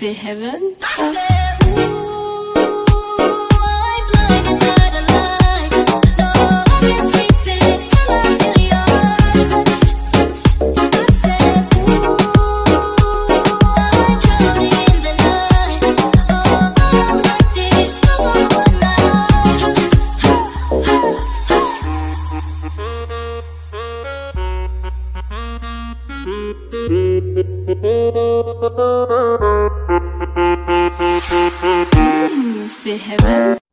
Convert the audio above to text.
say heaven. Mr. Heaven.